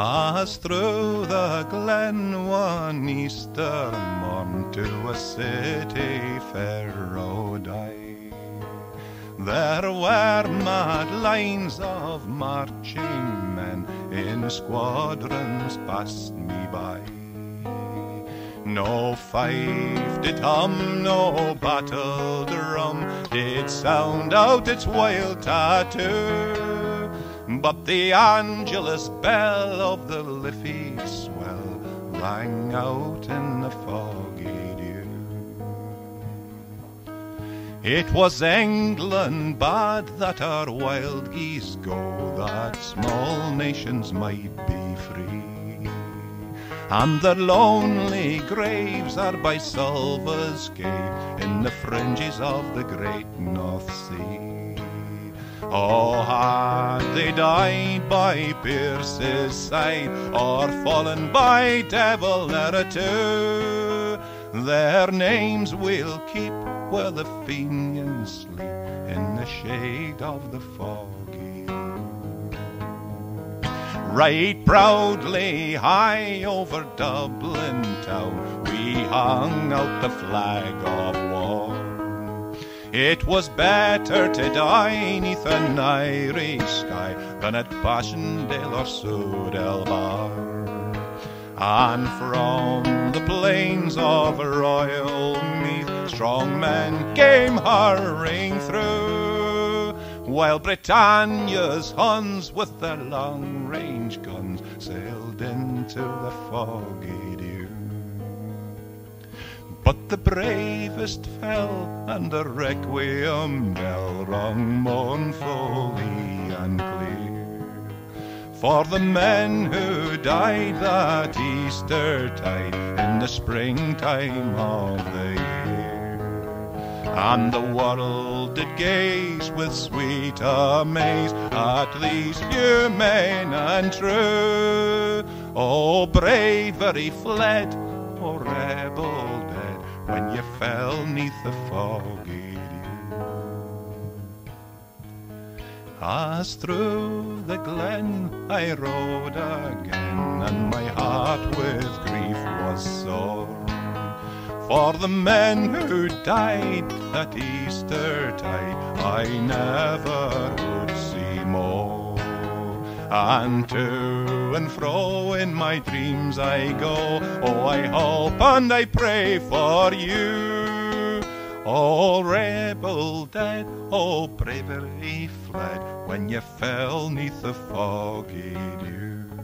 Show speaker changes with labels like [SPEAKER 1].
[SPEAKER 1] As through the glen one Easter morn to a city fair rode I. There were mad lines of marching men in squadrons passed me by. No fife did hum, no battle drum did sound out its wild tattoo. But the Angelus bell of the Liffey swell rang out in the foggy dew. It was England bad that our wild geese go, that small nations might be free. And the lonely graves are by Suvla's gate in the fringes of the great North Sea. Oh, had they died by Pearse's side or fallen by Devil Erratu, their names we'll keep where the Fenians sleep in the shade of the foggy. Right proudly high over Dublin town we hung out the flag of war. It was better to die neath an Irish sky than at Passchendaele or Sud-El-Bar. And from the plains of royal Meath, strong men came hurrying through, while Britannia's Huns with their long range guns sailed into the foggy dew. But the bravest fell, and the requiem bell rung mournfully and clear. For the men who died that Easter tide in the springtime of the year. And the world did gaze with sweet amaze at these few men and true. Oh, bravery fled, oh, rebel fell neath the foggy dew. As through the glen I rode again, and my heart with grief was sore. For the men who died that Easter tide I never would. And to and fro in my dreams I go, oh I hope and I pray for you. Oh, rebel dead, oh, bravery fled when you fell neath the foggy dew.